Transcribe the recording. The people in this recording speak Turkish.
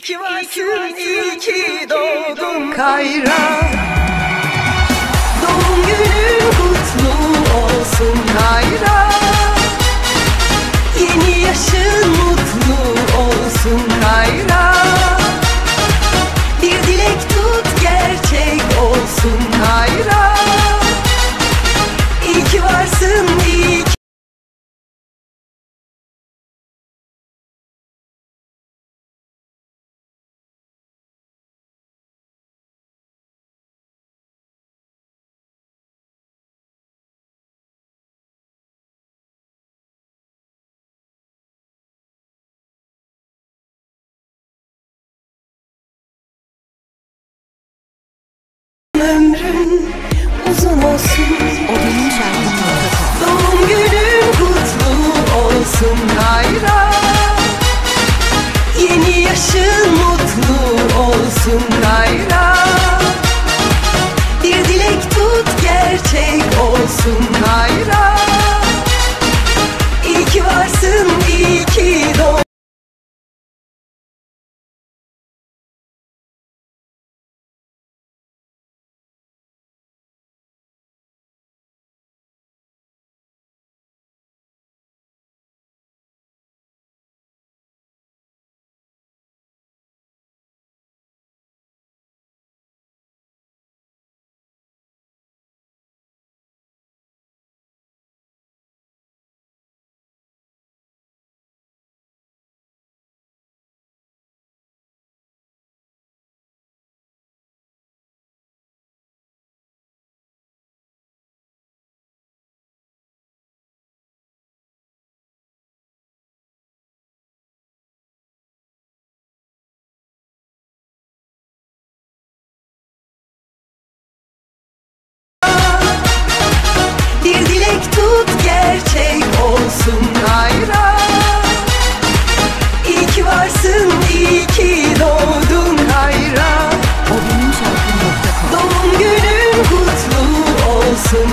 İyi ki varsın, iyi ki doğdun. Kayra. Doğum günün kutlu olsun Kayra. Yeni yaşın uzun olsun kutlu olsun Kayra Yeni yaşın mutlu olsun Kayra İyi ki varsın, iyi ki doğdun şarkım.com Doğum günün kutlu olsun